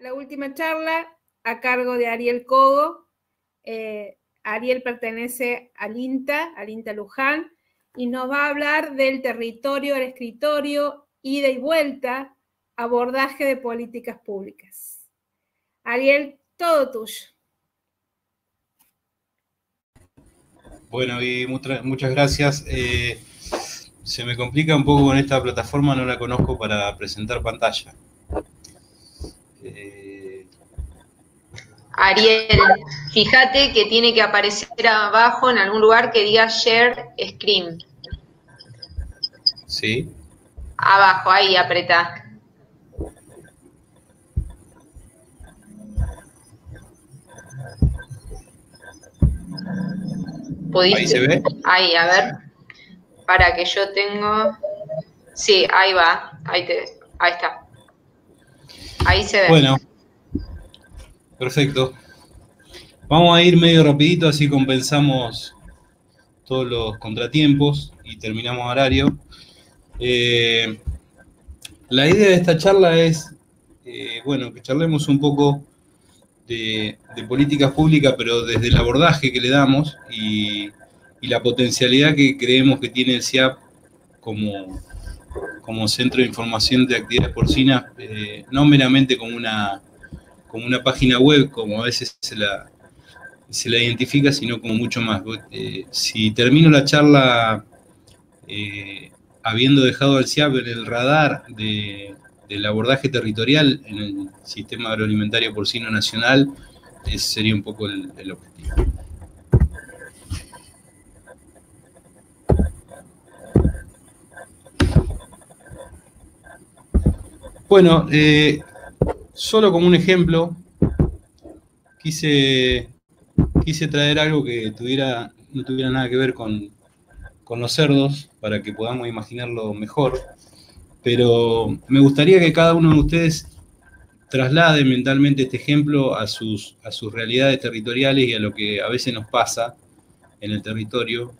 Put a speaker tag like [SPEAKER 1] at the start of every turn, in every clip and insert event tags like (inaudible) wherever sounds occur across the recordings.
[SPEAKER 1] la última charla a cargo de Ariel Cogo. Eh, Ariel pertenece al INTA, al INTA Luján, y nos va a hablar del territorio al escritorio, ida y vuelta, abordaje de políticas públicas. Ariel, todo tuyo.
[SPEAKER 2] Bueno, y muchas gracias. Eh, se me complica un poco con esta plataforma, no la conozco para presentar pantalla.
[SPEAKER 3] Eh, Ariel, fíjate que tiene que aparecer abajo en algún lugar que diga Share Screen.
[SPEAKER 2] Sí.
[SPEAKER 3] Abajo, ahí apretá.
[SPEAKER 2] Ahí se ve.
[SPEAKER 3] Ahí, a ver. Para que yo tengo. Sí, ahí va. Ahí, te... ahí está. Ahí se ve.
[SPEAKER 2] Bueno, perfecto. Vamos a ir medio rapidito, así compensamos todos los contratiempos y terminamos horario. Eh, la idea de esta charla es, eh, bueno, que charlemos un poco de, políticas públicas, pero desde el abordaje que le damos y, y la potencialidad que creemos que tiene el CIAP como, como centro de información de actividades porcinas, eh, no meramente como una, como una página web, como a veces se la, se la identifica, sino como mucho más. Eh, si termino la charla eh, habiendo dejado al CIAP en el radar del abordaje territorial en el sistema agroalimentario porcino nacional, ese sería un poco el objetivo. Bueno, eh, solo como un ejemplo, quise, quise traer algo que tuviera, no tuviera nada que ver con, los cerdos, para que podamos imaginarlo mejor. Pero me gustaría que cada uno de ustedes traslade mentalmente este ejemplo a sus, a sus realidades territoriales y a lo que a veces nos pasa en el territorio.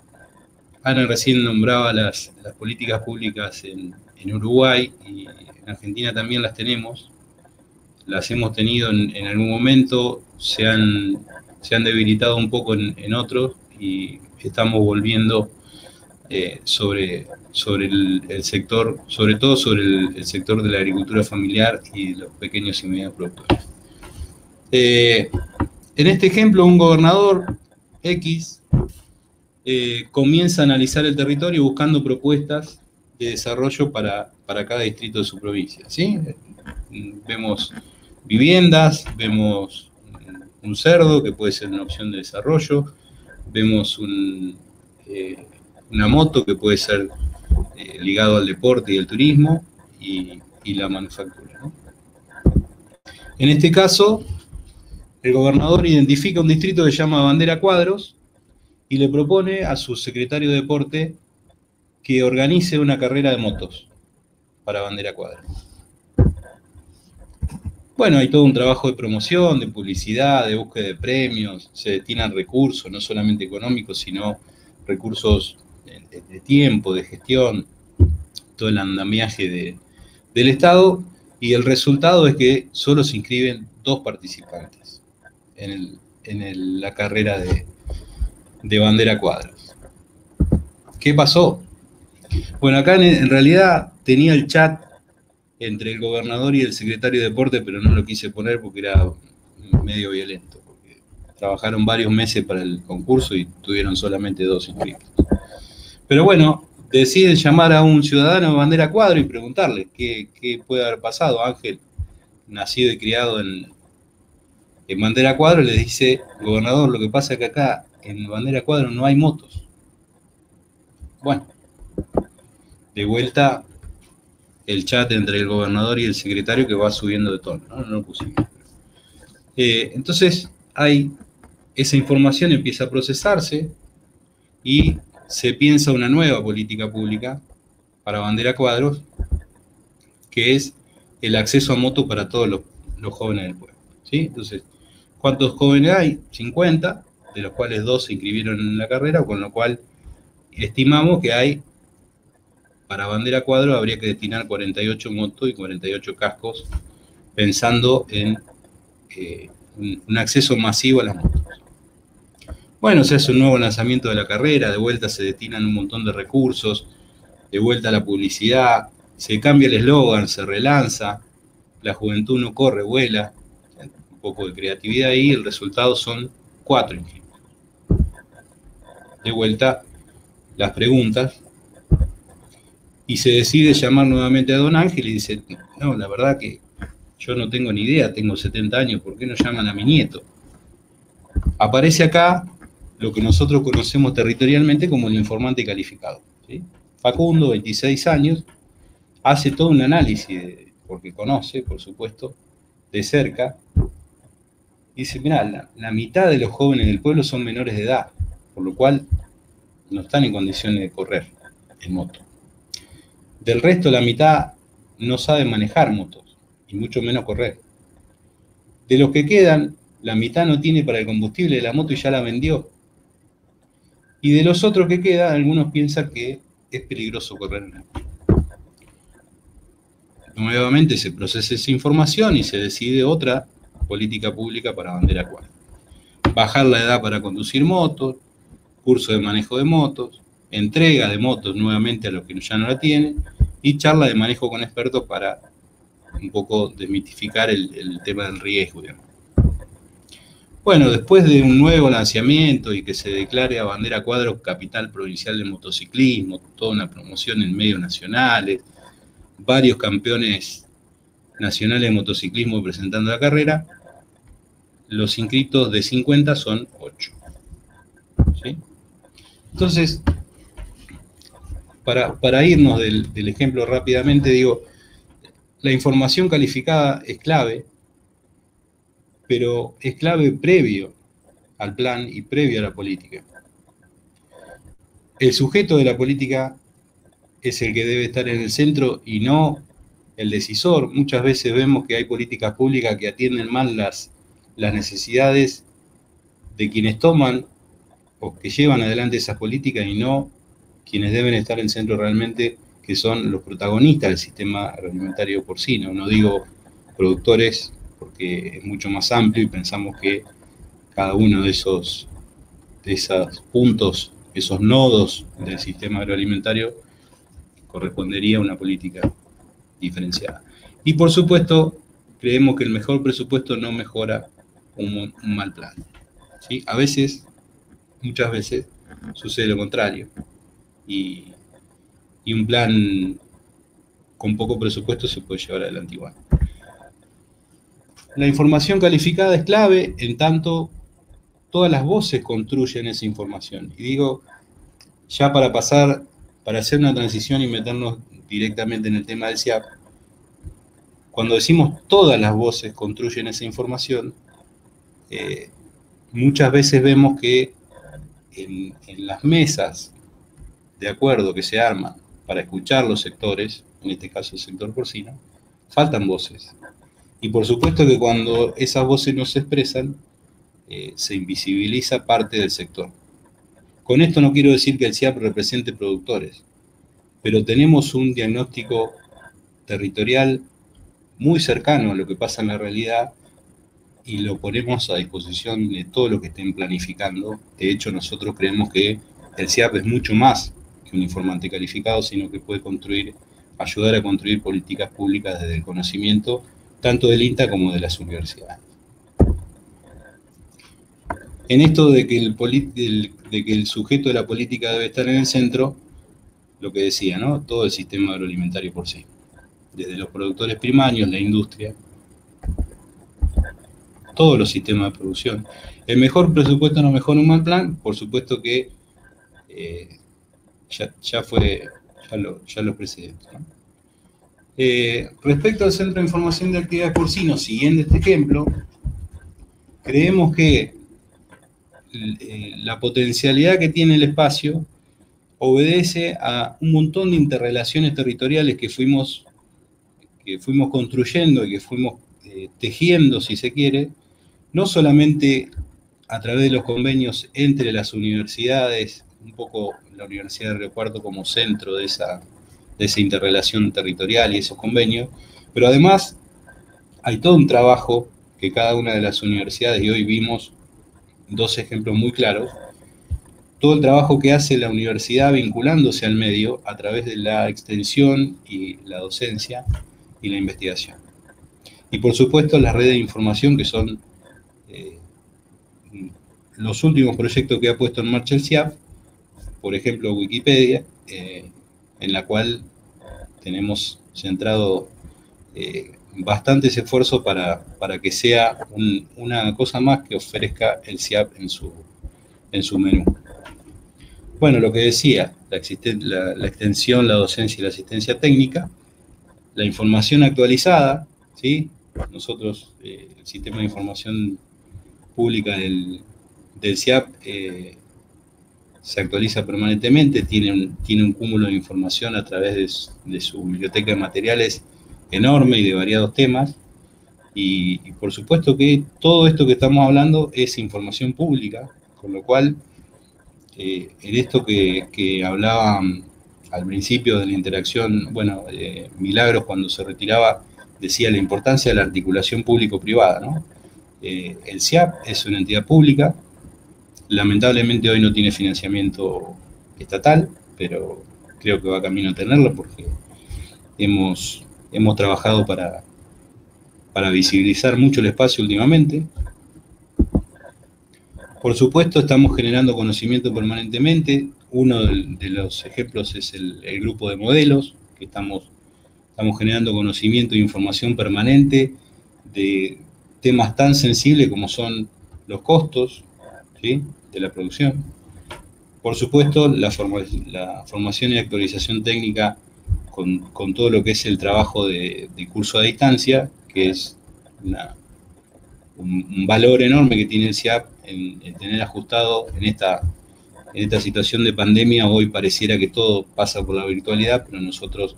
[SPEAKER 2] Ana recién nombraba las, las políticas públicas en, en Uruguay y en Argentina también las tenemos, las hemos tenido en, algún momento, se han, se han, debilitado un poco en, otros y estamos volviendo eh, sobre, sobre el, sector, sobre todo sobre el, sector de la agricultura familiar y los pequeños y medianos productores. Eh, en este ejemplo, un gobernador X eh, comienza a analizar el territorio buscando propuestas de desarrollo para, cada distrito de su provincia. ¿sí? Vemos viviendas, vemos un cerdo que puede ser una opción de desarrollo, vemos eh, una moto que puede ser eh, ligado al deporte y el turismo y, la manufactura. En este caso, el gobernador identifica un distrito que se llama Bandera Cuadros y le propone a su secretario de deporte que organice una carrera de motos para bandera cuadra. Bueno, hay todo un trabajo de promoción, de publicidad, de búsqueda de premios, se destinan recursos, no solamente económicos, sino recursos de, tiempo, de gestión, todo el andamiaje del Estado, y el resultado es que solo se inscriben dos participantes en, la carrera de, de bandera cuadros. ¿Qué pasó? Bueno, acá en, realidad tenía el chat entre el gobernador y el secretario de deporte, pero no lo quise poner porque era medio violento. Trabajaron varios meses para el concurso y tuvieron solamente dos inscritos. Pero bueno, deciden llamar a un ciudadano de bandera cuadro y preguntarle qué, puede haber pasado. Ángel, nacido y criado en, en bandera cuadro, le dice, gobernador, lo que pasa es que acá en bandera cuadro no hay motos. Bueno, de vuelta el chat entre el gobernador y el secretario que va subiendo de tono. No, lo pusimos. Eh, entonces, hay, esa información empieza a procesarse y se piensa una nueva política pública para bandera cuadros, que es el acceso a moto para todos los, jóvenes del pueblo. ¿sí? Entonces, ¿cuántos jóvenes hay? 50, de los cuales dos se inscribieron en la carrera, con lo cual estimamos que hay para bandera cuadro habría que destinar 48 motos y 48 cascos pensando en eh, un acceso masivo a las motos. Bueno, se hace un nuevo lanzamiento de la carrera, de vuelta se destinan un montón de recursos, de vuelta la publicidad, se cambia el eslogan, se relanza, la juventud no corre, vuela, un poco de creatividad ahí, el resultado son cuatro inscritos. De vuelta las preguntas, y se decide llamar nuevamente a don Ángel y dice, no, la verdad que yo no tengo ni idea, tengo 70 años, ¿por qué no llaman a mi nieto? Aparece acá lo que nosotros conocemos territorialmente como el informante calificado. Facundo, 26 años, hace todo un análisis, porque conoce, por supuesto, de cerca. Dice, mira, la, la mitad de los jóvenes del pueblo son menores de edad, por lo cual no están en condiciones de correr en moto. Del resto, la mitad no sabe manejar motos, y mucho menos correr. De los que quedan, la mitad no tiene para el combustible de la moto y ya la vendió. Y de los otros que quedan, algunos piensan que es peligroso correr en Nuevamente se procesa esa información y se decide otra política pública para bandera 4. Bajar la edad para conducir motos, curso de manejo de motos, entrega de motos nuevamente a los que ya no la tienen y charla de manejo con expertos para un poco desmitificar el, tema del riesgo. Bueno, después de un nuevo lanzamiento y que se declare a bandera cuadro capital provincial de motociclismo, toda una promoción en medios nacionales, varios campeones nacionales de motociclismo presentando la carrera, los inscritos de 50 son 8. Entonces, para, irnos del, ejemplo rápidamente, digo, la información calificada es clave, pero es clave previo al plan y previo a la política. El sujeto de la política es el que debe estar en el centro y no el decisor. Muchas veces vemos que hay políticas públicas que atienden mal las, las necesidades de quienes toman o que llevan adelante esas políticas y no quienes deben estar en centro realmente, que son los protagonistas del sistema agroalimentario porcino. No digo productores porque es mucho más amplio y pensamos que cada uno de esos, de esos puntos, esos nodos del sistema agroalimentario correspondería a una política diferenciada. Y por supuesto, creemos que el mejor presupuesto no mejora un, mal plan. ¿sí? A veces, muchas veces, sucede lo contrario y, un plan con poco presupuesto se puede llevar adelante igual. La información calificada es clave, en tanto todas las voces construyen esa información. Y digo, ya para pasar, para hacer una transición y meternos directamente en el tema del CIAP, cuando decimos todas las voces construyen esa información, eh, muchas veces vemos que en, en las mesas de acuerdo que se arma para escuchar los sectores, en este caso el sector porcino, faltan voces. Y por supuesto que cuando esas voces no se expresan, eh, se invisibiliza parte del sector. Con esto no quiero decir que el CIAP represente productores, pero tenemos un diagnóstico territorial muy cercano a lo que pasa en la realidad y lo ponemos a disposición de todo lo que estén planificando. De hecho, nosotros creemos que el CIAP es mucho más un informante calificado, sino que puede construir, ayudar a construir políticas públicas desde el conocimiento, tanto del INTA como de las universidades. En esto de que el, que sujeto de la política debe estar en el centro, lo que decía, ¿no? Todo el sistema agroalimentario por sí. Desde los productores primarios, la industria, todos los sistemas de producción. El mejor presupuesto no mejora un mal plan, por supuesto que eh, ya, fue, ya lo, ya eh, respecto al Centro de Información de Actividades Porcinos, siguiendo este ejemplo, creemos que eh, la potencialidad que tiene el espacio obedece a un montón de interrelaciones territoriales que fuimos, que fuimos construyendo y que fuimos eh, tejiendo, si se quiere, no solamente a través de los convenios entre las universidades un poco la Universidad de Río Cuarto como centro de esa, de esa interrelación territorial y esos convenios, pero además hay todo un trabajo que cada una de las universidades, y hoy vimos dos ejemplos muy claros, todo el trabajo que hace la universidad vinculándose al medio a través de la extensión y la docencia y la investigación. Y por supuesto las redes de información que son eh, los últimos proyectos que ha puesto en marcha el CIAP, por ejemplo Wikipedia, eh, en la cual tenemos centrado eh, bastantes esfuerzos para, para que sea una cosa más que ofrezca el CIAP en su, en su menú. Bueno, lo que decía, la, la, extensión, la docencia y la asistencia técnica, la información actualizada, ¿sí? Nosotros, eh, el sistema de información pública del, del CIAP se actualiza permanentemente, tiene un, tiene un cúmulo de información a través de, su biblioteca de materiales enorme y de variados temas. Y, por supuesto que todo esto que estamos hablando es información pública, con lo cual eh, en esto que, que hablaba al principio de la interacción, bueno, eh, Milagros cuando se retiraba decía la importancia de la articulación público-privada, ¿no? Eh, el CIAP es una entidad pública, lamentablemente hoy no tiene financiamiento estatal, pero creo que va camino a tenerlo porque hemos, hemos trabajado para, para visibilizar mucho el espacio últimamente. Por supuesto, estamos generando conocimiento permanentemente. Uno de los ejemplos es el, grupo de modelos, que estamos, estamos generando conocimiento e información permanente de temas tan sensibles como son los costos de la producción. Por supuesto, la, formación y actualización técnica con, todo lo que es el trabajo de, curso a distancia, que es un, valor enorme que tiene el CIAP en, tener ajustado en esta, en esta situación de pandemia. Hoy pareciera que todo pasa por la virtualidad, pero nosotros,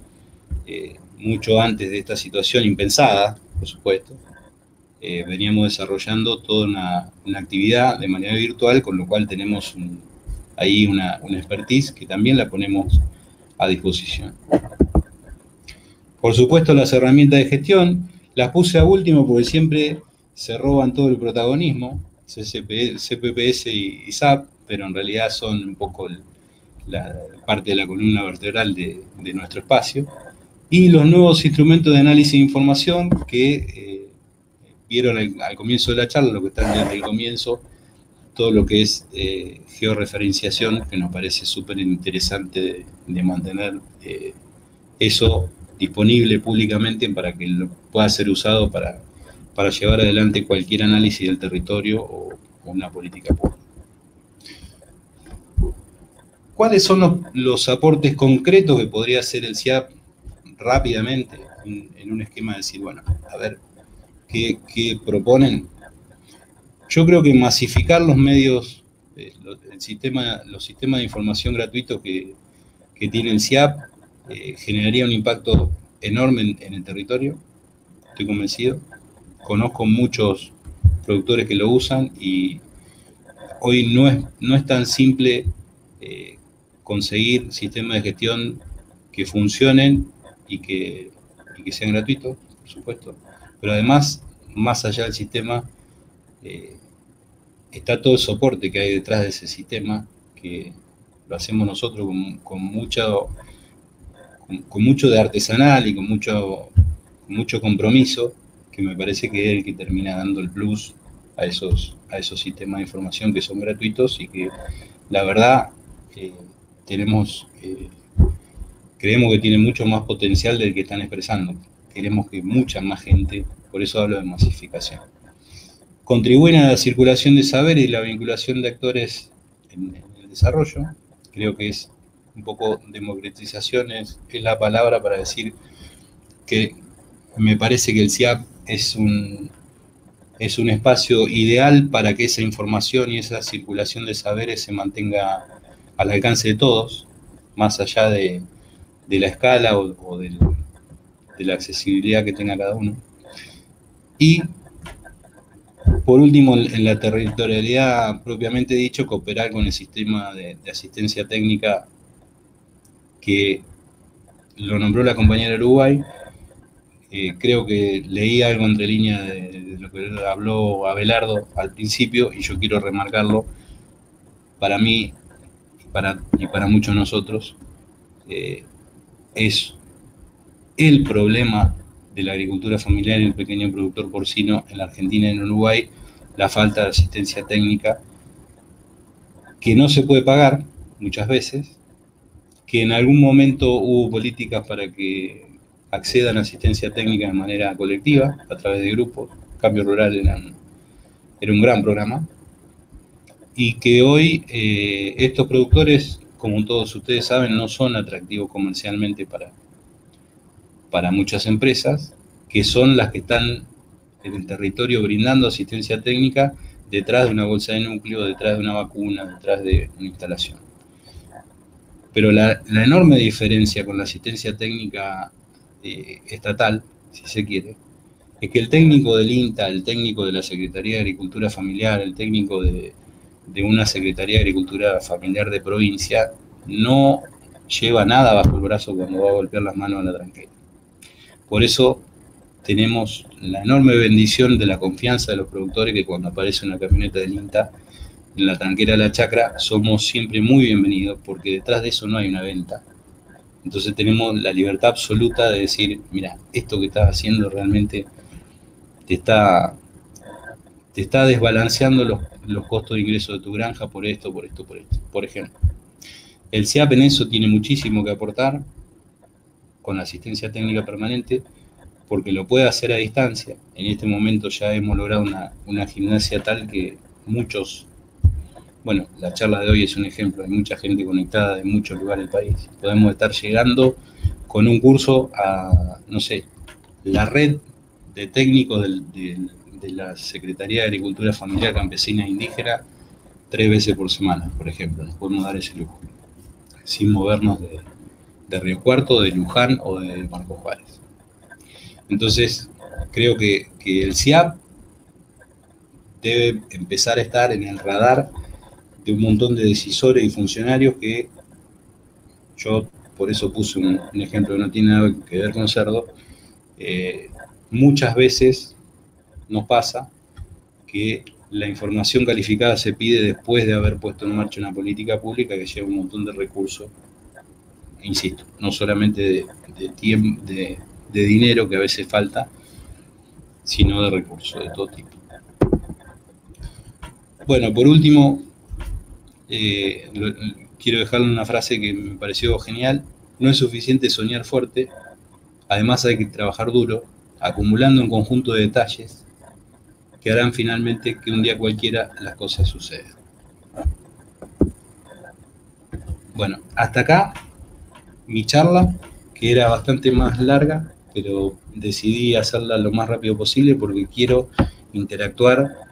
[SPEAKER 2] eh, mucho antes de esta situación impensada, por supuesto, eh, veníamos desarrollando toda una, actividad de manera virtual, con lo cual tenemos ahí una, una expertise que también la ponemos a disposición. Por supuesto, las herramientas de gestión las puse a último porque siempre se roban todo el protagonismo, CPPS y, SAP, pero en realidad son un poco la parte de la columna vertebral de, nuestro espacio. Y los nuevos instrumentos de análisis de información que eh, vieron al, comienzo de la charla, lo que está desde el comienzo, todo lo que es eh, georreferenciación, que nos parece súper interesante de, mantener eh, eso disponible públicamente para que lo pueda ser usado para, para llevar adelante cualquier análisis del territorio o, una política pública. ¿Cuáles son los, aportes concretos que podría hacer el CIAP rápidamente en, en un esquema de decir, bueno, a ver, que, proponen, yo creo que masificar los medios, eh, el sistema, los sistemas de información gratuitos que, tiene el CIAP eh, generaría un impacto enorme en, el territorio, estoy convencido. Conozco muchos productores que lo usan y hoy no es, no es tan simple eh, conseguir sistemas de gestión que funcionen y que, y que sean gratuitos, por supuesto. Pero además más allá del sistema, eh, está todo el soporte que hay detrás de ese sistema, que lo hacemos nosotros con, mucho, con, mucho de artesanal y con mucho, mucho compromiso, que me parece que es el que termina dando el plus a esos, a esos sistemas de información que son gratuitos y que la verdad eh, tenemos, eh, creemos que tienen mucho más potencial del que están expresando. Queremos que mucha más gente por eso hablo de masificación. Contribuyen a la circulación de saber y la vinculación de actores en, el desarrollo. Creo que es un poco democratización, es, la palabra para decir que me parece que el CIAP es un, es un espacio ideal para que esa información y esa circulación de saberes se mantenga al alcance de todos, más allá de, la escala o, de la accesibilidad que tenga cada uno. Y por último, en la territorialidad propiamente dicho, cooperar con el sistema de, asistencia técnica que lo nombró la compañera Uruguay, Eh, creo que leí algo entre líneas de, lo que habló Abelardo al principio y yo quiero remarcarlo. Para mí para, y para muchos de nosotros eh, es el problema de la agricultura familiar y el pequeño productor porcino en la Argentina y en Uruguay, la falta de asistencia técnica que no se puede pagar muchas veces, que en algún momento hubo políticas para que accedan a asistencia técnica de manera colectiva, a través de grupos. Cambio Rural era, un gran programa. Y que hoy eh, estos productores, como todos ustedes saben, no son atractivos comercialmente para, para muchas empresas, que son las que están en el territorio brindando asistencia técnica detrás de una bolsa de núcleo, detrás de una vacuna, detrás de una instalación. Pero la, enorme diferencia con la asistencia técnica eh, estatal, si se quiere, es que el técnico del INTA, el técnico de la Secretaría de Agricultura Familiar, el técnico de, una Secretaría de Agricultura Familiar de provincia, no lleva nada bajo el brazo cuando va a golpear las manos a la tranquera. Por eso tenemos la enorme bendición de la confianza de los productores que cuando aparece una camioneta del INTA en la tranquera de la chacra somos siempre muy bienvenidos porque detrás de eso no hay una venta. Entonces tenemos la libertad absoluta de decir, mira, esto que estás haciendo realmente te está, te está desbalanceando los, los costos de ingreso de tu granja por esto, por esto, por esto. Por ejemplo, el CIAP en eso tiene muchísimo que aportar con asistencia técnica permanente porque lo puede hacer a distancia. En este momento ya hemos logrado una, gimnasia tal que muchos bueno, la charla de hoy es un ejemplo, hay mucha gente conectada de muchos lugares del país. Podemos estar llegando con un curso a, no sé, la red de técnicos de, la Secretaría de Agricultura Familiar Campesina e Indígena tres veces por semana, por ejemplo. Nos podemos dar ese lujo, sin movernos de, Río Cuarto, de Luján o de Marcos Juárez. Entonces, creo que, que el CIAP debe empezar a estar en el radar de un montón de decisores y funcionarios que yo por eso puse un, ejemplo que no tiene nada que ver con cerdo, eh, muchas veces nos pasa que la información calificada se pide después de haber puesto en marcha una política pública que lleva un montón de recursos, insisto, no solamente de, tiempo, de, de dinero que a veces falta, sino de recursos de todo tipo. Bueno, por último, eh, quiero dejarle una frase que me pareció genial. No es suficiente soñar fuerte, además hay que trabajar duro, acumulando un conjunto de detalles que harán finalmente que un día cualquiera las cosas sucedan. Bueno, hasta acá mi charla, que era bastante más larga, pero decidí hacerla lo más rápido posible porque quiero interactuar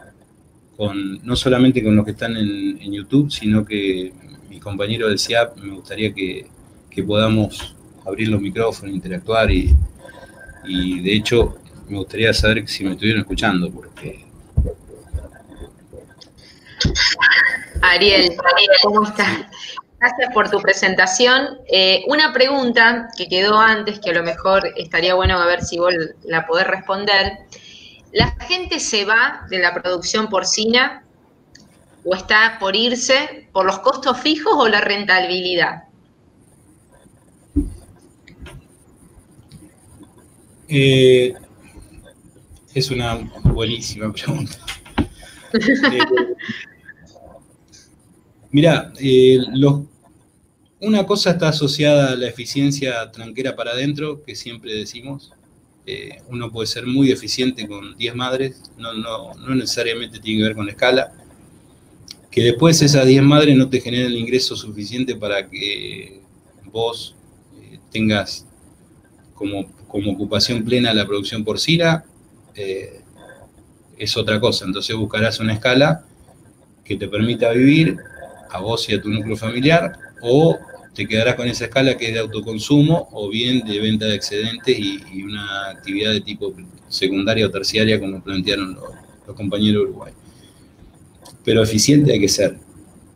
[SPEAKER 2] no solamente con los que están en, YouTube, sino que mi compañero del CIAP me gustaría que, podamos abrir los micrófonos, interactuar y, de hecho me gustaría saber si me estuvieron escuchando, porque...
[SPEAKER 3] Ariel, ¿cómo estás? Gracias por tu presentación. Eh, una pregunta que quedó antes, que a lo mejor estaría bueno a ver si vos la podés responder. ¿La gente se va de la producción porcina o está por irse por los costos fijos o la rentabilidad?
[SPEAKER 2] Eh, es una buenísima pregunta. (laughs) Eh, mira, eh, una cosa está asociada a la eficiencia tranquera para adentro, que siempre decimos, eh, uno puede ser muy eficiente con 10 madres, no, no, no, necesariamente tiene que ver con la escala. Que después esas 10 madres no te generen el ingreso suficiente para que vos eh, tengas como, como, ocupación plena la producción porcina, eh, es otra cosa. Entonces buscarás una escala que te permita vivir a vos y a tu núcleo familiar o te quedarás con esa escala que es de autoconsumo o bien de venta de excedentes y, una actividad de tipo secundaria o terciaria como plantearon los, compañeros de Uruguay. Pero eficiente hay que ser,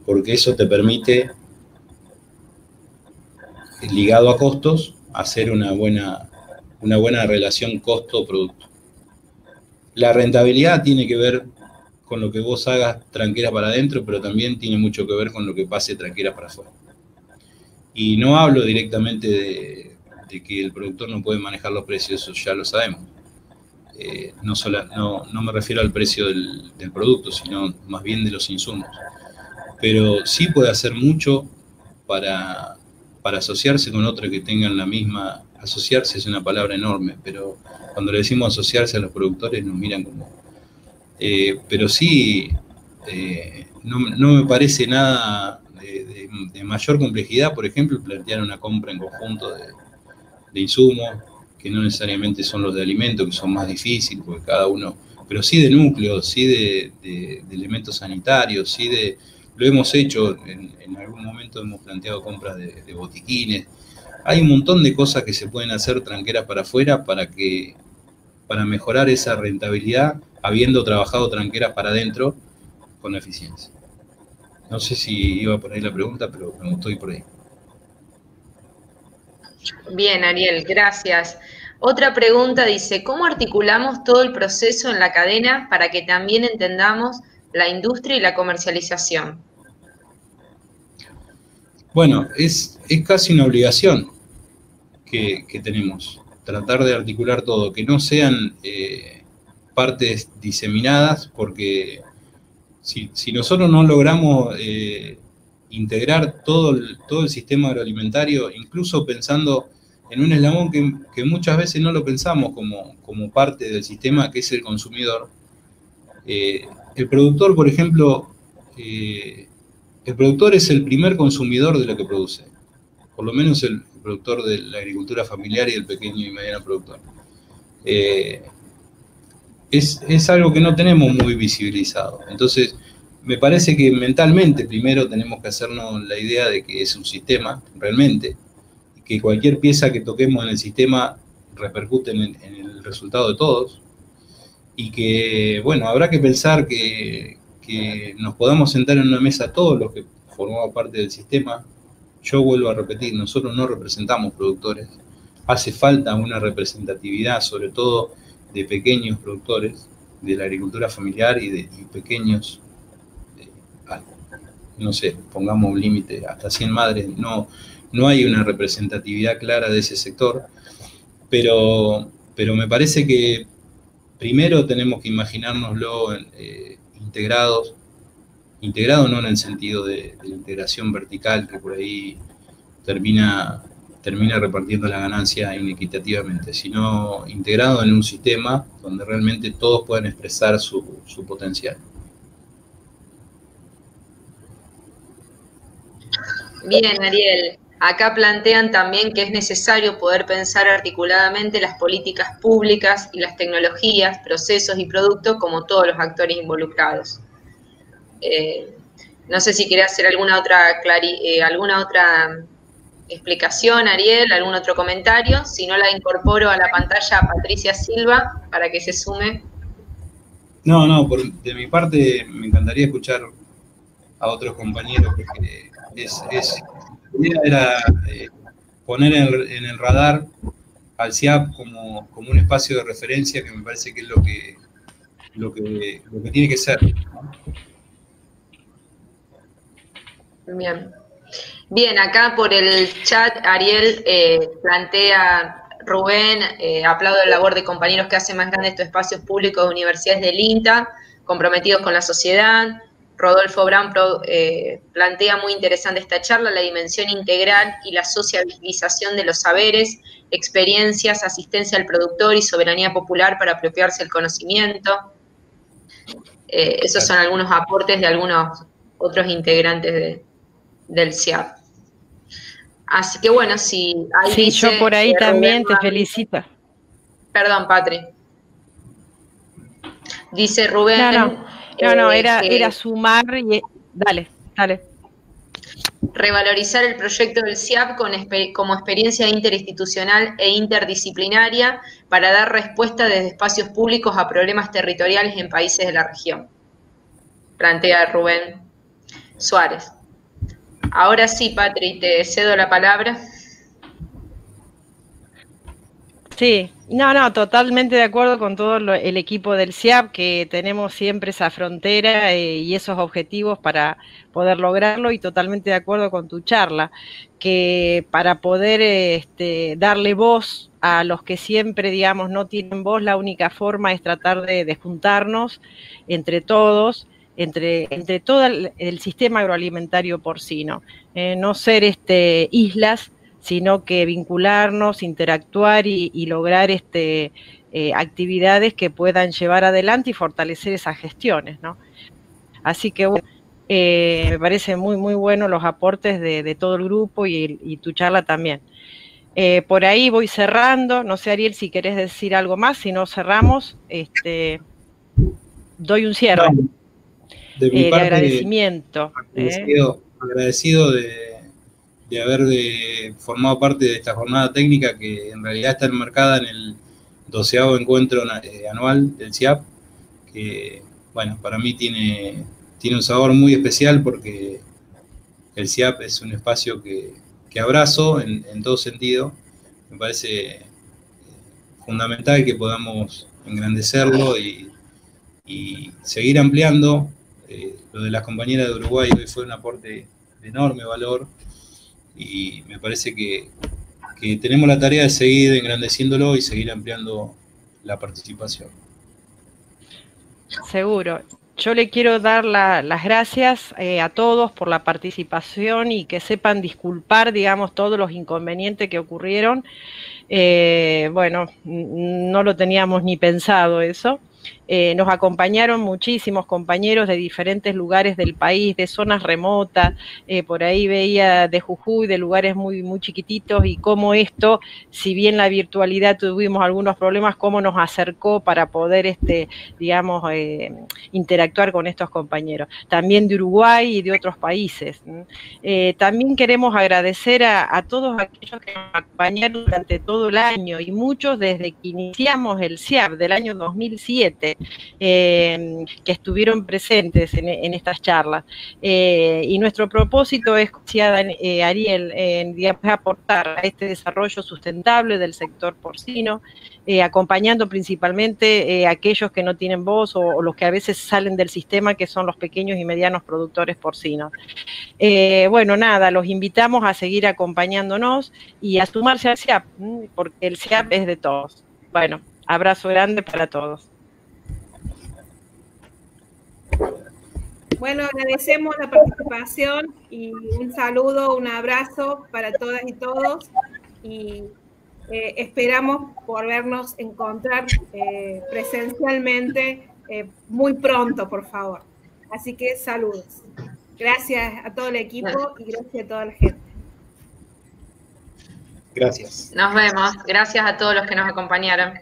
[SPEAKER 2] porque eso te permite, ligado a costos, hacer una buena, una buena relación costo-producto. La rentabilidad tiene que ver con lo que vos hagas tranquera para adentro, pero también tiene mucho que ver con lo que pase tranquera para afuera. Y no hablo directamente de, que el productor no puede manejar los precios, eso ya lo sabemos. Eh, no, no, me refiero al precio del, producto, sino más bien de los insumos. Pero sí puede hacer mucho para, para asociarse con otros que tengan la misma... Asociarse es una palabra enorme, pero cuando le decimos asociarse a los productores nos miran como eh, pero sí, eh, no, me parece nada de, mayor complejidad, por ejemplo, plantear una compra en conjunto de, insumos, que no necesariamente son los de alimentos, que son más difíciles, porque cada uno, pero sí de núcleos, sí de, elementos sanitarios, sí de... Lo hemos hecho, en, en algún momento hemos planteado compras de botiquines. Hay un montón de cosas que se pueden hacer tranqueras para afuera para que para mejorar esa rentabilidad habiendo trabajado tranqueras para adentro con eficiencia. No sé si iba por ahí la pregunta, pero me gustó ir por ahí.
[SPEAKER 3] Bien, Ariel, gracias. Otra pregunta dice, ¿cómo articulamos todo el proceso en la cadena para que también entendamos la industria y la comercialización?
[SPEAKER 2] Bueno, es, casi una obligación que, tenemos, tratar de articular todo, que no sean eh, partes diseminadas, porque si, nosotros no logramos eh, integrar todo el, todo el sistema agroalimentario, incluso pensando en un eslabón que, muchas veces no lo pensamos como, como, parte del sistema, que es el consumidor. Eh, el productor, por ejemplo, eh, el productor es el primer consumidor de lo que produce, por lo menos el, productor de la agricultura familiar y el pequeño y mediano productor es, algo que no tenemos muy visibilizado. Entonces, me parece que mentalmente primero tenemos que hacernos la idea de que es un sistema, realmente, que cualquier pieza que toquemos en el sistema repercute en el, resultado de todos, y que, bueno, habrá que pensar que, que, nos podamos sentar en una mesa todos los que formamos parte del sistema. Yo vuelvo a repetir, nosotros no representamos productores, hace falta una representatividad, sobre todo de pequeños productores de la agricultura familiar y de pequeños, eh, no sé, pongamos un límite, hasta 100 madres, no, no hay una representatividad clara de ese sector, pero, pero me parece que primero tenemos que imaginárnoslo eh, integrados, integrado no en el sentido de, de, la integración vertical que por ahí termina termina repartiendo la ganancia inequitativamente, sino integrado en un sistema donde realmente todos puedan expresar su, potencial.
[SPEAKER 3] Bien, Ariel. Acá plantean también que es necesario poder pensar articuladamente las políticas públicas y las tecnologías, procesos y productos como todos los actores involucrados. Eh, no sé si quiere hacer alguna otra, eh, alguna otra explicación, Ariel, algún otro comentario. Si no, la incorporo a la pantalla a Patricia Silva para que se sume.
[SPEAKER 2] No, no, de mi parte me encantaría escuchar a otros compañeros porque es, la idea era eh, poner en, el radar al CIAP como, un espacio de referencia que me parece que es lo que, lo que, lo que tiene que ser.
[SPEAKER 3] Bien. Bien, acá por el chat Ariel eh, plantea, Rubén, eh, aplaudo la labor de compañeros que hacen más grandes estos espacios públicos de universidades del INTA, comprometidos con la sociedad. Rodolfo Brown eh, plantea muy interesante esta charla, la dimensión integral y la sociabilización de los saberes, experiencias, asistencia al productor y soberanía popular para apropiarse el conocimiento. esos son algunos aportes de algunos otros integrantes de, del CIAP. Así que bueno, si
[SPEAKER 4] hay. Sí, yo por ahí también te felicito.
[SPEAKER 3] Perdón, Patri. Dice Rubén.
[SPEAKER 4] No, no, eh, era, era sumar y. Dale, dale.
[SPEAKER 3] Revalorizar el proyecto del CIAP con, como experiencia interinstitucional e interdisciplinaria para dar respuesta desde espacios públicos a problemas territoriales en países de la región. Plantea Rubén Suárez. Ahora sí, Patri, te cedo la palabra.
[SPEAKER 4] Sí, No, no, totalmente de acuerdo con todo el equipo del CIAP, que tenemos siempre esa frontera eh, y esos objetivos para poder lograrlo y totalmente de acuerdo con tu charla, que para poder este, darle voz a los que siempre, digamos, no tienen voz, la única forma es tratar de, juntarnos entre todos, entre, entre todo el, sistema agroalimentario porcino, eh, no ser este, islas sino que vincularnos, interactuar y, lograr este, eh, actividades que puedan llevar adelante y fortalecer esas gestiones. ¿no? Así que eh, me parece muy, muy bueno los aportes de, todo el grupo y, tu charla también. Eh, por ahí voy cerrando, no sé Ariel si querés decir algo más, si no cerramos, este, doy un cierre de, agradecimiento.
[SPEAKER 2] agradecido de, de haber de, formado parte de esta jornada técnica que en realidad está enmarcada en el doceavo encuentro eh, anual del CIAP, que bueno, para mí tiene, tiene un sabor muy especial porque el CIAP es un espacio que, que abrazo en, todo sentido. Me parece eh, fundamental que podamos engrandecerlo y, seguir ampliando. Eh, lo de las compañeras de Uruguay hoy fue un aporte de enorme valor y me parece que, tenemos la tarea de seguir engrandeciéndolo y seguir ampliando la participación.
[SPEAKER 4] Seguro. Yo le quiero dar las gracias eh, a todos por la participación y que sepan disculpar, digamos, todos los inconvenientes que ocurrieron. Eh, bueno, no lo teníamos ni pensado eso. Eh, nos acompañaron muchísimos compañeros de diferentes lugares del país, de zonas remotas, eh, por ahí veía de Jujuy, de lugares muy, muy chiquititos, y cómo esto, si bien la virtualidad tuvimos algunos problemas, cómo nos acercó para poder, este, digamos, eh, interactuar con estos compañeros. También de Uruguay y de otros países. también queremos agradecer a, a todos aquellos que nos acompañaron durante todo el año y muchos desde que iniciamos el CIAP del año 2007 eh, que estuvieron presentes en, estas charlas. Eh, y nuestro propósito es, eh, Ariel, digamos, aportar a este desarrollo sustentable del sector porcino, acompañando principalmente a aquellos que no tienen voz o, los que a veces salen del sistema, que son los pequeños y medianos productores porcinos. bueno, nada, los invitamos a seguir acompañándonos y a sumarse al CIAP, porque el CIAP es de todos. Bueno, abrazo grande para todos.
[SPEAKER 1] Bueno, agradecemos la participación y un saludo, un abrazo para todas y todos y eh, esperamos volvernos a encontrar eh, presencialmente eh, muy pronto, por favor. Así que saludos. Gracias a todo el equipo y gracias a toda la gente.
[SPEAKER 2] Gracias.
[SPEAKER 3] Nos vemos. Gracias a todos los que nos acompañaron.